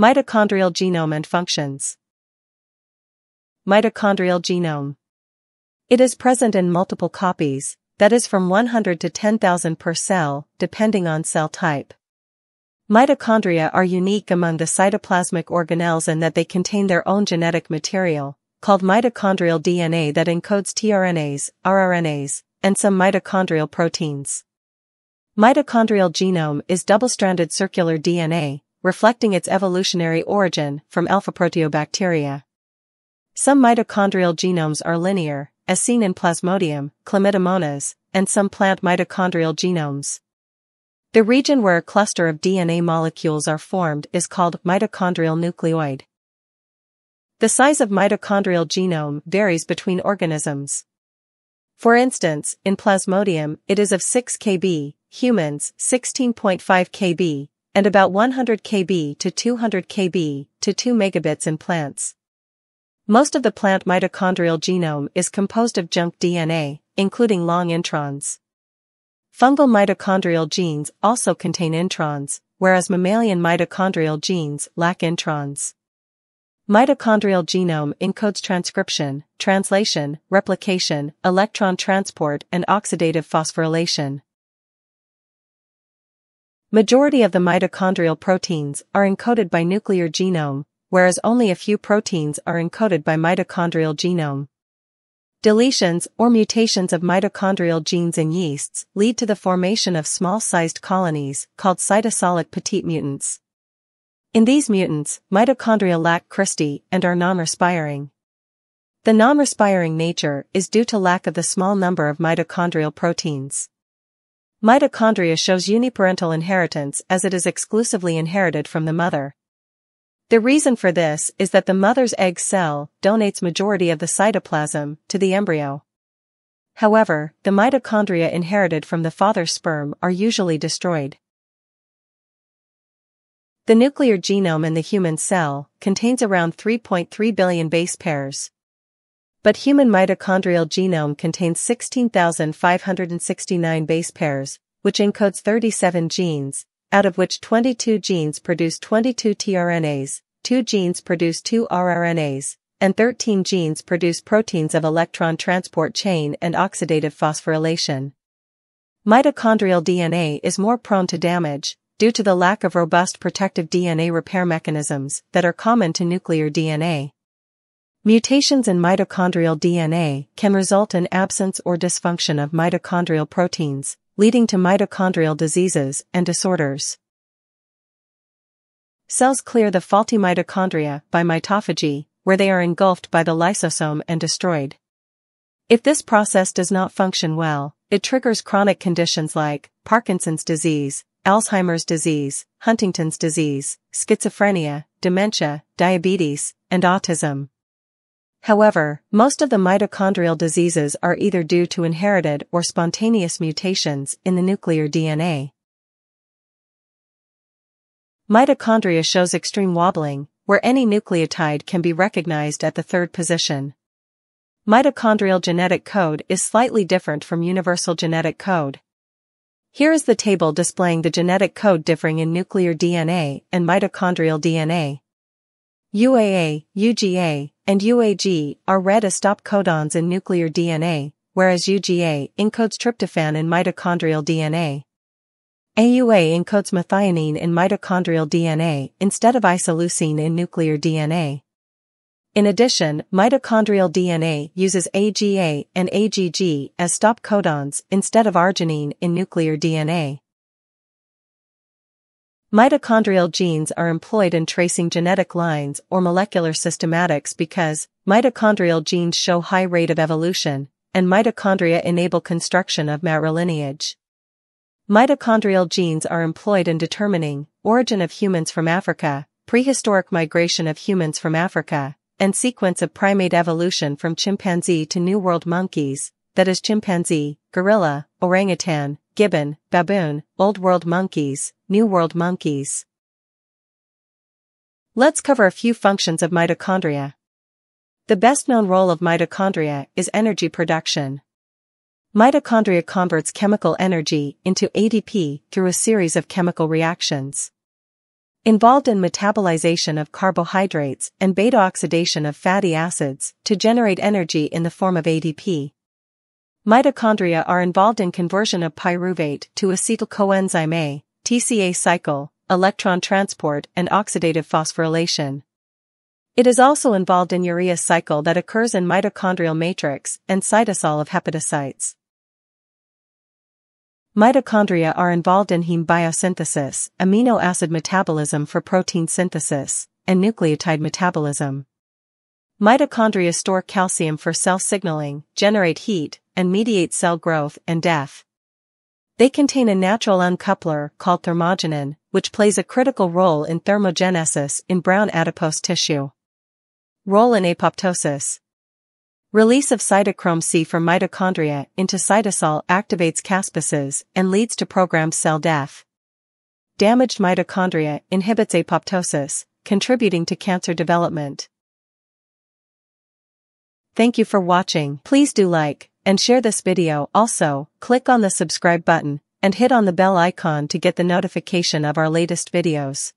Mitochondrial genome and functions. Mitochondrial genome. It is present in multiple copies, that is from 100 to 10,000 per cell, depending on cell type. Mitochondria are unique among the cytoplasmic organelles in that they contain their own genetic material, called mitochondrial DNA that encodes tRNAs, rRNAs, and some mitochondrial proteins. Mitochondrial genome is double-stranded circular DNA, reflecting its evolutionary origin from alpha-proteobacteria. Some mitochondrial genomes are linear, as seen in Plasmodium, Chlamydomonas, and some plant mitochondrial genomes. The region where a cluster of DNA molecules are formed is called mitochondrial nucleoid. The size of mitochondrial genome varies between organisms. For instance, in Plasmodium, it is of 6 kb, humans 16.5 kb, and about 100 kb to 200 kb to 2 megabits in plants. Most of the plant mitochondrial genome is composed of junk DNA, including long introns. Fungal mitochondrial genes also contain introns, whereas mammalian mitochondrial genes lack introns. Mitochondrial genome encodes transcription, translation, replication, electron transport and oxidative phosphorylation. Majority of the mitochondrial proteins are encoded by nuclear genome, whereas only a few proteins are encoded by mitochondrial genome. Deletions or mutations of mitochondrial genes in yeasts lead to the formation of small-sized colonies called cytosolic petite mutants. In these mutants, mitochondria lack cristae and are non-respiring. The non-respiring nature is due to lack of the small number of mitochondrial proteins. Mitochondria shows uniparental inheritance as it is exclusively inherited from the mother. The reason for this is that the mother's egg cell donates majority of the cytoplasm to the embryo. However, the mitochondria inherited from the father's sperm are usually destroyed. The nuclear genome in the human cell contains around 3.3 billion base pairs. But human mitochondrial genome contains 16,569 base pairs, which encodes 37 genes, out of which 22 genes produce 22 tRNAs, 2 genes produce 2 rRNAs, and 13 genes produce proteins of electron transport chain and oxidative phosphorylation. Mitochondrial DNA is more prone to damage, due to the lack of robust protective DNA repair mechanisms that are common to nuclear DNA. Mutations in mitochondrial DNA can result in absence or dysfunction of mitochondrial proteins, leading to mitochondrial diseases and disorders. Cells clear the faulty mitochondria by mitophagy, where they are engulfed by the lysosome and destroyed. If this process does not function well, it triggers chronic conditions like Parkinson's disease, Alzheimer's disease, Huntington's disease, schizophrenia, dementia, diabetes, and autism. However, most of the mitochondrial diseases are either due to inherited or spontaneous mutations in the nuclear DNA. Mitochondria shows extreme wobbling, where any nucleotide can be recognized at the third position. Mitochondrial genetic code is slightly different from universal genetic code. Here is the table displaying the genetic code differing in nuclear DNA and mitochondrial DNA. UAA, UGA, and UAG are read as stop codons in nuclear DNA, whereas UGA encodes tryptophan in mitochondrial DNA. AUA encodes methionine in mitochondrial DNA instead of isoleucine in nuclear DNA. In addition, mitochondrial DNA uses AGA and AGG as stop codons instead of arginine in nuclear DNA. Mitochondrial genes are employed in tracing genetic lines or molecular systematics because mitochondrial genes show high rate of evolution, and mitochondria enable construction of matrilineage. Mitochondrial genes are employed in determining origin of humans from Africa, prehistoric migration of humans from Africa, and sequence of primate evolution from chimpanzee to New World monkeys, that is chimpanzee, gorilla, orangutan, gibbon, baboon, Old World monkeys, New World monkeys. Let's cover a few functions of mitochondria. The best known role of mitochondria is energy production. Mitochondria converts chemical energy into ADP through a series of chemical reactions. Involved in metabolization of carbohydrates and beta oxidation of fatty acids to generate energy in the form of ATP. Mitochondria are involved in conversion of pyruvate to acetyl coenzyme A, TCA cycle, electron transport and oxidative phosphorylation. It is also involved in urea cycle that occurs in mitochondrial matrix and cytosol of hepatocytes. Mitochondria are involved in heme biosynthesis, amino acid metabolism for protein synthesis, and nucleotide metabolism. Mitochondria store calcium for cell signaling, generate heat, and mediate cell growth and death. They contain a natural uncoupler called thermogenin, which plays a critical role in thermogenesis in brown adipose tissue. Role in apoptosis. Release of cytochrome C from mitochondria into cytosol activates caspases and leads to programmed cell death. Damaged mitochondria inhibits apoptosis, contributing to cancer development. Thank you for watching. Please do like, and share this video. Also, click on the subscribe button and hit on the bell icon to get the notification of our latest videos.